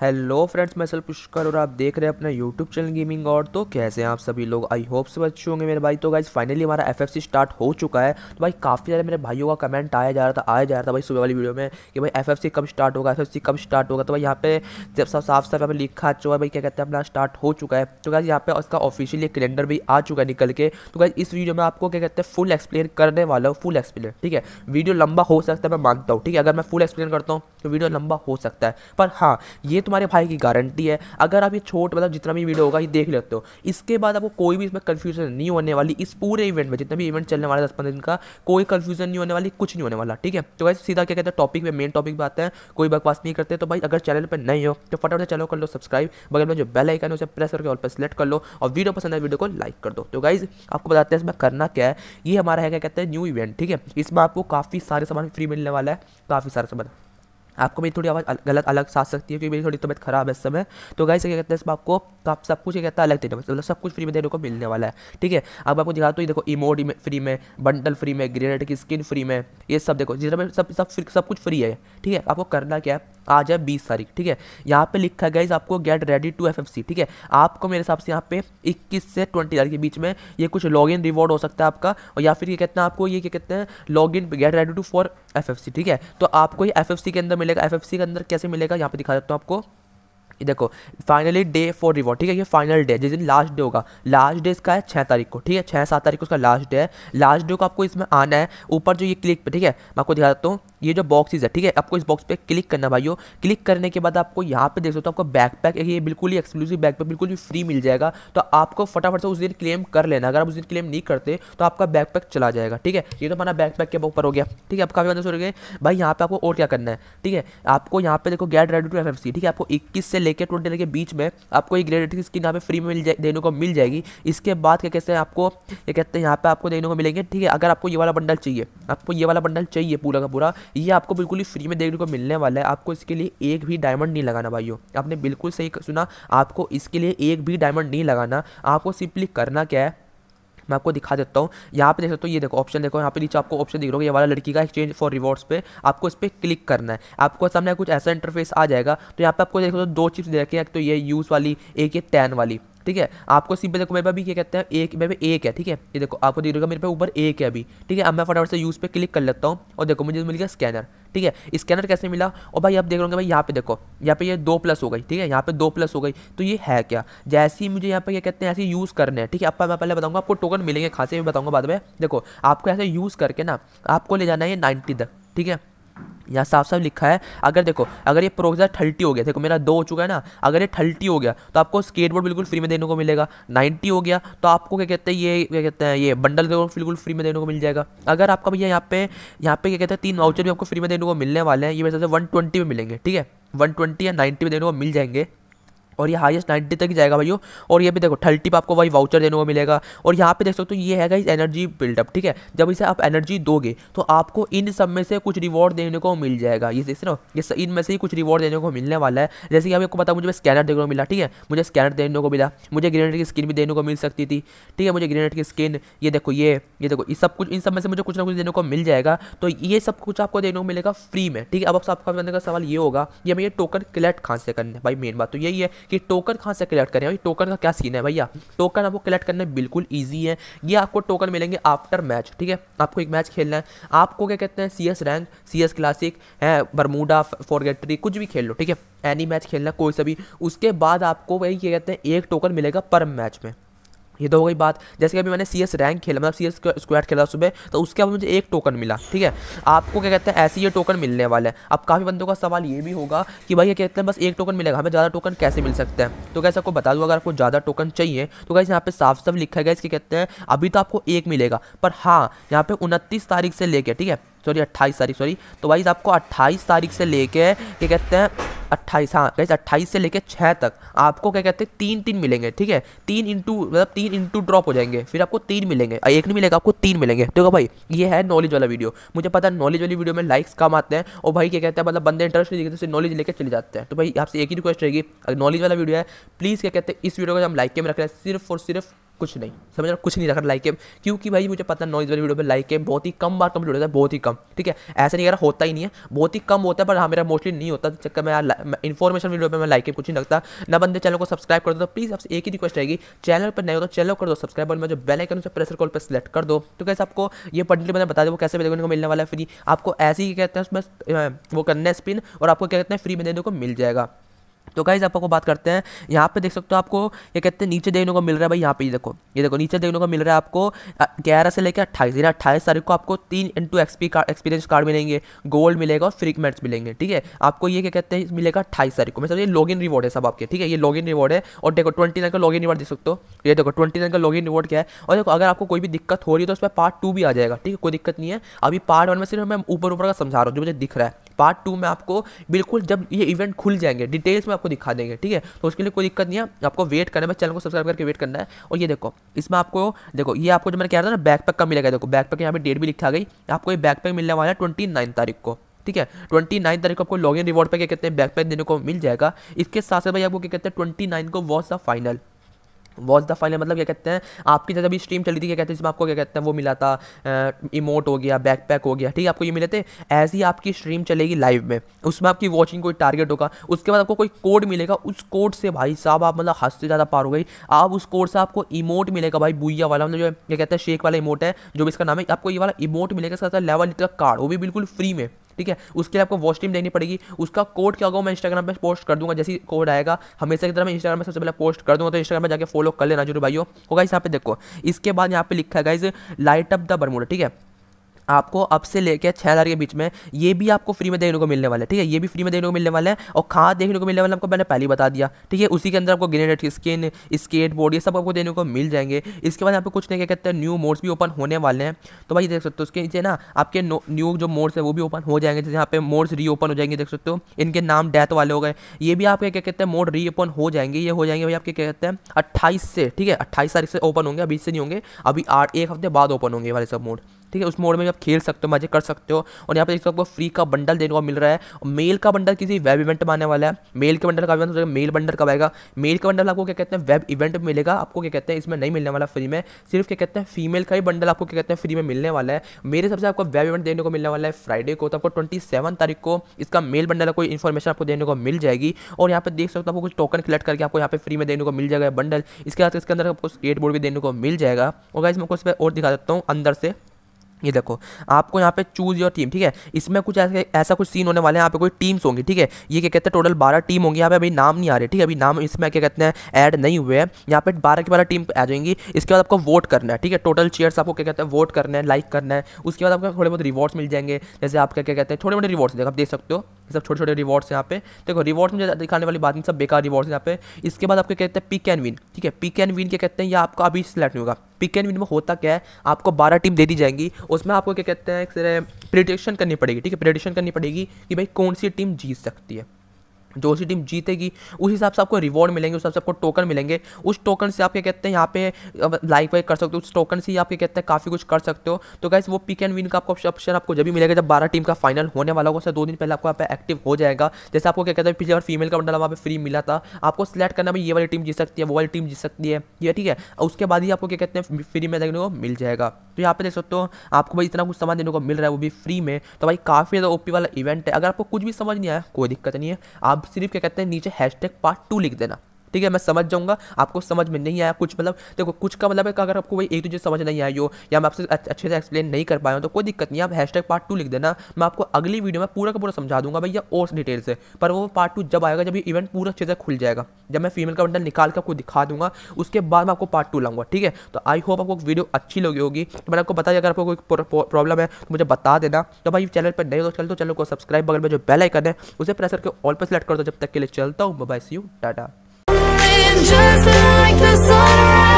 Hello friends, मैं सल पुष्कर और आप देख रहे हैं अपना यूट्यूब चैनल गेमिंग और। तो कैसे हैं आप सभी लोग? आई होप से अच्छे होंगे मेरे भाई। तो गाइज़ फाइनली हमारा एफएफसी स्टार्ट हो चुका है। तो भाई, काफ़ी सारे मेरे भाइयों का कमेंट आया जा रहा था, आया जा रहा था भाई सुबह वाली वीडियो में कि भाई एफएफसी कब स्टार्ट होगा एफएफसी कब स्टार्ट होगा। तो भाई, यहाँ पे जब सब साफ़ साफ़ यहाँ लिखा चुका है भाई, क्या कहते हैं, अपना स्टार्ट हो चुका है। तो गाइज़ यहाँ पे उसका ऑफिशियली कैलेंडर भी आ चुका है निकल के। तो गाइज़ इस वीडियो में आपको क्या कहते हैं फुल एक्सप्लेन करने वाला हूँ फुल एक्सप्लेन ठीक है? वीडियो लंबा हो सकता है, मैं मानता हूँ, ठीक है? अगर मैं फुल एक्सप्लेन करता हूँ तो वीडियो लंबा हो सकता है। पर हाँ ये तुम्हारे भाई की गारंटी है। अगर आप ये छोट मतलब जितना भी वीडियो होगा, ये देख लेते हो। इसके बाद आपको कोई भी इसमें कन्फ्यूज़न नहीं होने वाली। इस पूरे इवेंट में, जितना भी इवेंट चलने वाला है दस पंद्रह दिन का, कोई कन्फ्यूज़न नहीं होने वाली, कुछ नहीं होने वाला, ठीक है? तो वैसे सीधा क्या कहते हैं टॉपिक में मेन टॉपिक पे आते हैं। कोई बकवास नहीं करते तो भाई अगर चैनल पर नहीं हो तो फटाफट चैनल कर लो सब्सक्राइब बगल में जो बेल आइकन है, उसे प्रेस करके ऑल पर सेलेक्ट कर लो और वीडियो पसंद है वीडियो को लाइक कर दो। तो गाइज़ आपको बताते हैं इसमें करना क्या है। ये हमारा है, क्या कहते हैं न्यू इवेंट ठीक है? इसमें आपको काफ़ी सारे सामान फ्री मिलने वाला है। काफ़ी सारे सामान। आपको मेरी थोड़ी आवाज़ गलत अलग सा सकती है क्योंकि मेरी थोड़ी तबियत खराब है इस समय। तो गाइस क्या कहते हैं इसमें आपको आप सब कुछ कहता है, अलग देने मतलब सब कुछ फ्री में देने को मिलने वाला है। ठीक है? अब आपको दिखाता हूँ देखो इमोड फ्री में बंडल फ्री में ग्रेनेड की स्किन फ्री में, ये सब देखो जितना सब सब सब कुछ फ्री है। ठीक है? आपको करना क्या है? आ जाए बीस तारीख। ठीक है? यहाँ पे लिखा है गाइज़ आपको गेट रेडी टू एफएफसी ठीक है? आपको मेरे हिसाब से यहाँ पे 21 से 20 तारीख के बीच में ये कुछ लॉग इन रिवॉर्ड हो सकता है आपका। और या फिर ये कहते हैं आपको, ये क्या कहते हैं log in get ready to for FFC ठीक है? तो आपको ये FFC के अंदर मिलेगा। एफएफसी के अंदर कैसे मिलेगा? यहाँ पे दिखा देता हूँ आपको। ये देखो फाइनली डे फॉर रिवॉर्ड ठीक है? ये फाइनल डे जिस दिन लास्ट डे होगा। लास्ट डे इसका है छः तारीख को, ठीक है? छः सात तारीख को उसका लास्ट डे है। लास्ट डे को आपको इसमें आना है। ऊपर जो ये क्लिक पे, ठीक है? मैं आपको दिखा देता हूँ। ये जो बॉक्सेज है, ठीक है? आपको इस बॉक्स पे क्लिक करना भाइयों। क्लिक करने के बाद आपको यहाँ पे देख सकते हो, आपको बैकपैक ये बिल्कुल ही एक्सक्लूसिव बैकपैक बिल्कुल भी फ्री मिल जाएगा। तो आपको फटाफट से उस दिन क्लेम कर लेना। अगर आप उस दिन क्लेम नहीं करते तो आपका बैकपैक चला जाएगा, ठीक है? ये तो हमारा बैकपैक के ऊपर हो गया, ठीक है? आप काफ़ी बंदे सोच भाई, यहाँ पे आपको और क्या करना है? ठीक है? आपको यहाँ पे देखो गेट रेडी टू एफ़ ठीक है? आपको इक्कीस से लेकर ट्वेंटी के बीच में आपको एक ग्रेड की स्किन यहाँ पे फ्री मिल जाए, देने को मिल जाएगी। इसके बाद क्या कहते हैं आपको ये कहते हैं, यहाँ पे आपको देने को मिलेंगे, ठीक है? अगर आपको ये वाला बंडल चाहिए, आपको ये वाला बंडल चाहिए पूरा का पूरा ये आपको बिल्कुल ही फ्री में देखने को मिलने वाला है। आपको इसके लिए एक भी डायमंड नहीं लगाना भाइयों। आपने बिल्कुल सही सुना, आपको इसके लिए एक भी डायमंड नहीं लगाना। आपको सिंपली करना क्या है? मैं आपको दिखा देता हूँ। यहाँ पे देख सकते हो, ये देखो ऑप्शन देखो, यहाँ पे नीचे आपको ऑप्शन दिख रहा है ये वाला लड़की का एक्सचेंज फॉर रिवॉर्ड्स पे। आपको इस पर क्लिक करना है। आपको सामने कुछ ऐसा इंटरफेस आ जाएगा। तो यहाँ पे आपको देखो तो दो चिप्स दे रखे हैं, एक तो ये यूज़ वाली, एक ये टेन वाली। ठीक है? आपको सिंपल देखो, मेरे पास भी क्या कहते हैं, एक, मेरे पे एक है, ठीक है? ये देखो, आपको देख मेरे पे ऊपर एक है अभी, ठीक है? अब मैं फटाफट से यूज़ पे क्लिक कर लेता हूँ और देखो, मुझे मिल गया स्कैनर ठीक है? स्कैनर कैसे मिला? और भाई, आप देख रहे भाई, यहाँ पे देखो, यहाँ पे ये दो प्लस हो गई, ठीक है? यहाँ पे दो प्लस हो गई तो ये है क्या? जैसे ही मुझे यहाँ पे क्या कहते हैं, ऐसे यूज़ करने हैं, ठीक है? अब मैं पहले बताऊँगा, आपको टोकन मिलेंगे, खासे भी बताऊँगा बाद में। देखो, आपको ऐसे यूज़ करके ना, आपको ले जाना है नाइन्टी तक ठीक है? यहाँ साफ़ साफ़ लिखा है, अगर देखो, अगर ये प्रोसेसर थर्टी हो गया, देखो मेरा दो हो चुका है ना, अगर ये थर्टी हो गया तो आपको स्केटबोर्ड बिल्कुल फ्री में देने को मिलेगा नाइन्टी हो गया तो आपको क्या कहते हैं, ये, क्या कहते हैं, ये बंडल बिल्कुल फ्री में देने को मिल जाएगा। अगर आपका भैया यहाँ पे यहाँ पे क्या कहते हैं, तीन वाउचर भी आपको फ्री में देने को मिलने वाले हैं, ये वैसे वन ट्वेंटी में मिलेंगे, ठीक है? वन ट्वेंटी या नाइन्टी में देने को मिल जाएँगे। और ये हाईएस्ट नाइन्टी तक जाएगा भाइयों। और ये भी देखो थर्टी पर आपको वही वाउचर देने को मिलेगा। और यहाँ पे देख सकते हो ये है गाइस एनर्जी बिल्डअप ठीक है? जब इसे आप एनर्जी दोगे तो आपको इन सब में से कुछ रिवॉर्ड देने को मिल जाएगा। ये देख रहे हो, ये इनमें से ही कुछ रिवॉर्ड देने को मिलने वाला है। जैसे कि आपको पता मुझे स्कैनर देखने को मिला, ठीक है? मुझे स्कैनर देने को मिला। मुझे ग्रेनेड की स्किन भी देने को मिल सकती थी, ठीक है? मुझे ग्रेनेड की स्किन ये देखो, ये ये देखो ये सब कुछ, इन सब में से मुझे कुछ ना कुछ देने को मिल जाएगा। तो ये सब कुछ आपको देने को मिलेगा फ्री में, ठीक है? अब आपका सवाल ये होगा कि हमें ये टोकन कलेक्ट कहाँ से करने भाई मेन बात तो यही है कि टोकन कहाँ से कलेक्ट करें? भाई टोकन का क्या सीन है भैया? टोकन आपको कलेक्ट करने बिल्कुल ईजी है। ये आपको टोकन मिलेंगे आफ्टर मैच ठीक है? आपको एक मैच खेलना है। आपको क्या कहते हैं? C S rank C S classic है बरमूडा फॉरगेटरी कुछ भी खेल लो, ठीक है? एनी मैच खेलना, कोई सा भी। उसके बाद आपको वही क्या कहते हैं, एक टोकन मिलेगा पर मैच में। ये तो हो गई बात। जैसे कि अभी मैंने सी एस रैंक खेला मतलब सी एस स्क्वाड खेला सुबह तो उसके बाद मुझे एक टोकन मिला, ठीक है? आपको क्या कहते हैं, ऐसे ये टोकन मिलने वाले हैं। अब काफ़ी बंदों का सवाल ये भी होगा कि भाई ये कहते हैं, बस एक टोकन मिलेगा, हमें ज़्यादा टोकन कैसे मिल सकते हैं? तो कैसे आपको बता दूँ, अगर आपको ज़्यादा टोकन चाहिए तो कैसे यहाँ पे साफ़ साफ़ लिखा गया इसके कहते हैं, अभी तो आपको एक मिलेगा। पर हाँ यहाँ पे उनतीस तारीख से लेके, ठीक है? सॉरी अट्ठाईस तारीख सॉरी तो भाई आपको अट्ठाईस तारीख से लेके, क्या कहते हैं अट्ठाईस हाँ कैसे अट्ठाईस से लेकर छः तक। आपको क्या कहते हैं? तीन तीन मिलेंगे, ठीक है? तीन इंटू मतलब तीन इंटू ड्रॉप हो जाएँगे, फिर आपको तीन मिलेंगे। एक नहीं मिलेगा, आपको तीन मिलेंगे। तो भाई, ये है नॉलेज वाला वीडियो मुझे पता है नॉलेज वाली वीडियो में लाइक्स कम आते हैं, और भाई क्या कहते हैं मतलब बंदे इंटरेस्ट नहीं दिखते नॉलेज लेकर चले जाते हैं। तो भाई, आपसे एक ही रिक्वेस्ट रहेगी। अगर नॉलेज वाला वीडियो है प्लीज़ क्या कहते हैं, इस वीडियो को हम लाइक के में रख रहे हैं, सिर्फ़ और सिर्फ़ कुछ नहीं। समझ रहा कुछ नहीं रखा लाइक गेम क्योंकि भाई मुझे पता नॉइज़ वाली वीडियो पे लाइक गेम बहुत ही कम बार कंप्लीट होता है, बहुत ही कम। ठीक है? ऐसा नहीं कह रहा होता ही नहीं है, बहुत ही कम होता है, पर हाँ मेरा मोस्टली नहीं होता। चक्कर में इन्फॉर्मेशन वीडियो पर मैं लाइक गेम कुछ नहीं रखता ना बंदे चैनल को सब्सक्राइब कर दो तो प्लीज़ आपसे एक ही रिक्वेस्ट रहेगी। चैनल पर नहीं हो तो चैनल कर दो सब्सक्राइब में जो बेल आइकन उसे प्रेसर कॉल पर सेलेक्ट कर दो। तो कैसे आपको ये बंडल मैंने बता दो कैसे देखने को मिलने वाला है फ्री आपको ऐसे ही कहते हैं उसमें वो करना है स्पिन और आपको क्या कहते हैं फ्री में देने को मिल जाएगा। तो गाइज़ आपको बात करते हैं। यहाँ पे देख सकते हो आपको, ये कहते हैं, नीचे देखने को मिल रहा है भाई, यहाँ पे ये देखो ये देखो, नीचे देखने को मिल रहा है आपको ग्यारह से लेकर अट्ठाईस। यानी अट्ठाईस तारीख को आपको तीन into XP card experience card मिलेंगे गोल्ड मिलेगा और फ्री मैट्स मिलेंगे, ठीक है? आपको ये क्या कहते हैं, मिलेगा अट्ठाईस तारीख को। मतलब ये लॉग रिवॉर्ड है सब आपके, ठीक है? ये लॉग रिवॉर्ड है और देखो ट्वेंटी नाइन का लॉग रिवॉर्ड देख सकते हो। ये देखो ट्वेंटी नाइन का लॉग इन रिवॉर्ड क्या है? और देखो, अगर आपको कोई भी दिक्कत हो रही है तो उस पर पार्ट टू भी आ जाएगा, ठीक है? कोई दिक्कत नहीं है। अभी पार्ट वन में सिर्फ़ मैं ऊपर ऊपर का समझा रहा हूँ, जो मुझे दिख रहा है। पार्ट टू में आपको बिल्कुल जब ये इवेंट खुल जाएँगे डिटेल्स में आपको दिखा देंगे, ठीक है? तो उसके लिए कोई दिक्कत नहीं है, आपको वेट करना है चैनल को सब्सक्राइब करके वेट करना है। और ये देखो, इसमें आपको, देखो, ये आपको जो मैंने कह रहा था ना बैकपैक का मिलेगा। देखो बैकपैक यहाँ पे डेट भी लिखा गई, आपको ये बैकपैक मिलने वाला है ट्वेंटी तारीख को, ठीक है? ट्वेंटी नाइन तारीख को आपको लॉग इन रिवॉर्ड पे क्या कहते हैं बैकपैक देने को मिल जाएगा। इसके साथ साथ भाई आपको क्या कहते हैं ट्वेंटी नाइन को watch the final watch the final मतलब क्या कहते हैं? आपकी जब अभी स्ट्रीम चली थी, क्या कहते हैं? इसमें आपको क्या कहते हैं? वो मिला था इमोट हो गया बैकपैक हो गया, ठीक है? आपको ये मिले थे? ऐसे ही आपकी स्ट्रीम चलेगी लाइव में। उसमें आपकी वॉचिंग कोई टारगेट होगा, उसके बाद आपको कोई कोड मिलेगा, उस कोड से भाई साहब आप मतलब हद से ज़्यादा पार हो गई आप उस कोड से आपको इमोट मिलेगा भाई, बुइया वाला मतलब जो क्या कहते हैं शेक वाला इमोट है, जो भी इसका नाम है, आपको ये वाला इमोट मिलेगा, इसका लेवल का कार्ड वो भी बिल्कुल फ्री में। ठीक है? उसके लिए आपको वॉच टीम देनी पड़ेगी। उसका कोड क्या होगा, मैं इंस्टाग्राम पर पोस्ट कर दूँगा। जैसे कोड आएगा, हमेशा की तरह मैं इंस्टाग्राम में सबसे पहले पोस्ट कर दूँगा तो इंस्टाग्राम में जाकर फॉलो कर लेना ज़रूर भाई होगा इस यहाँ पे देखो। इसके बाद यहाँ पे लिखा है guys light up the Bermuda ठीक है? आपको अब से लेकर छः हज़ार के बीच में, ये भी आपको फ्री में देखने को मिलने वाला है, ठीक है? ये भी फ्री में देखने को मिलने वाला है और खाद देखने को मिलने वाला आपको मैंने पहले बता दिया, ठीक है? उसी के अंदर आपको ग्रेनेड, स्किन स्केट बोर्ड ये सब आपको देने को मिल जाएँगे। इसके बाद पे कुछ नहीं, क्या कहते हैं न्यू मोड्स भी ओपन होने वाले हैं। तो भाई देख सकते हो उसके नीचे ना आपके न्यू जो मोड्स है, वो भी ओपन हो जाएँगे। जैसे यहाँ पे मोड्स री ओपन हो जाएँगे, देख सकते हो। इनके नाम डेथ वाले हो गए। ये भी आपके, क्या कहते हैं मोड री ओपन हो जाएँगे। ये हो जाएँगे भाई आपके, क्या कहते हैं, अट्ठाईस से, ठीक है? अट्ठाईस तारीख से ओपन होंगे, अभी से नहीं होंगे, अभी आठ, एक हफ़्ते बाद ओपन होंगे वाले सब मोड ठीक है, उस मोड में आप खेल सकते हो मज़े कर सकते हो। और यहाँ पे पर एक आपको फ्री का बंडल देने को मिल रहा है। और मेल का बंडल किसी वेब इवेंट में आने वाला है। मेल के बंडल का इवेंट मेल बंडल कब आएगा। मेल का बंडल आपको क्या कहते हैं? वेब इवेंट में मिलेगा। आपको क्या कहते हैं? इसमें नहीं मिलने वाला फ्री में। सिर्फ़ क्या कहते हैं? फीमेल का ही बंडल आपको क्या कहते हैं? फ्री में मिलने वाला है। मेरे सबसे आपको वेब इवेंट देने को मिलने वाला है फ्राइडे को। तो आपको ट्वेंटी तारीख को इसका मेल बंडल कोई इन्फॉर्मेशन आपको देने को मिल जाएगी। और यहाँ पर देख सकते हो आपको कुछ टोकन कलेक्ट करके आपको यहाँ पे फ्री में देने को मिल जाएगा बंडल इसके बाद इसके अंदर आपको स्केट बोर्ड भी देने को मिल जाएगा। और इसमें कुछ और दिखा देता हूँ अंदर से। ये देखो, आपको यहाँ पे चूज़ योर टीम ठीक है? इसमें कुछ ऐसे, ऐसा कुछ सीन होने वाले हैं, यहाँ पे कोई टीम्स होंगी, ठीक है? ये क्या कहते हैं टोटल बारह टीम होंगी, यहाँ पे अभी नाम नहीं आ रहे, ठीक है? अभी नाम इसमें क्या कहते हैं ऐड नहीं हुए हैं। यहाँ पे बारह की बारह टीम आ जाएँगी, इसके बाद आपको वोट करना है, ठीक है? टोटल चेयर्स आपको क्या कहते हैं वोट करना है लाइक करना है। उसके बाद आपको थोड़े बहुत रिवॉर्ड्स मिल जाएँगे, जैसे आपका क्या कहते हैं, थोड़े मोटे रिवॉर्ड्स आप देख सकते हो। सब छोटे छोटे रिवॉर्ड्स यहाँ पे। देखो रिवॉर्ड्स में दिखाने वाली बात नहीं, सब बेकार रिवॉर्ड्स यहाँ पे। इसके बाद आपके कहते हैं पिक एंड विन ठीक है? पिक एंड विन क्या कहते हैं, ये आपको अभी सिलेक्ट नहीं होगा। पिक एंड विन में होता क्या है, आपको बारह टीम दे दी जाएँगी, उसमें आपको क्या कहते हैं प्रिडिक्शन करनी पड़ेगी, ठीक है? प्रिडिक्शन करनी पड़ेगी कि भाई कौन सी टीम जीत सकती है। जो सी टीम जीतेगी, उस हिसाब से आपको रिवॉर्ड मिलेंगे, उस हिसाब से आपको टोकन मिलेंगे। उस टोकन से आप क्या कहते हैं, यहाँ पे लाइक वाइक कर सकते हो, उस टोकन से ही आप क्या कहते हैं, काफ़ी कुछ कर सकते हो। तो गाइस वो पिक एंड विन का आपको ऑप्शन आपको जब भी मिलेगा, जब बारह टीम का फाइनल होने वाला होगा, उससे दो दिन पहले आपको यहाँ पे एक्टिव हो जाएगा। जैसे आपको क्या कहते हैं, पिछले बार फीमेल का बंडल वहाँ पे फ्री मिला था। आपको सिलेक्ट करना भाई, ये वाली टीम जीत सकती है, वो वाली टीम जीत सकती है। ये ठीक है। उसके बाद ही आपको क्या कहते हैं फ्री में देखने को मिल जाएगा। तो यहाँ पे देख सकते हो, आपको भाई इतना कुछ सामान देने को मिल रहा है, वो भी फ्री में। तो भाई काफ़ी ज़्यादा ओपी वाला इवेंट है। अगर आपको कुछ भी समझ नहीं आया, कोई दिक्कत नहीं है। आप सिर्फ़ क्या कहते हैं नीचे हैश टैग पार्ट टू लिख देना। ठीक है, मैं समझ जाऊँगा। आपको समझ में नहीं आया कुछ मतलब देखो, कुछ का मतलब है कि अगर आपको वही एक दूसरे समझ नहीं आई हो, या मैं आपसे अच्छे से एक्सप्लेन नहीं कर पाया हूँ तो कोई दिक्कत नहीं आप हैश टैग पार्ट टू लिख देना, मैं आपको अगली वीडियो में पूरा का पूरा समझा दूँगा भैया और डिटेल से। पर वो पार्ट टू जब आएगा, जब ये इवेंट पूरा अच्छे से खुल जाएगा, जब मैं फीमेल का बंडल निकाल कर आपको दिखा दूँगा, उसके बाद मैं आपको पार्ट टू लाऊँगा, ठीक है? तो आई होप आपको वीडियो अच्छी लगी होगी। तो मैंने आपको बताया, अगर आपको कोई प्रॉब्लम है तो मुझे बता देना। तो भाई चैनल पर नहीं हो तो चल तो चैनल को सब्सक्राइब बगल में जो बेल आइकन है, उसे प्रेस करके ऑल पर सेलेक्ट कर दो। जब तक के लिए चलता हूँ bye see you tata. Just like the sunrise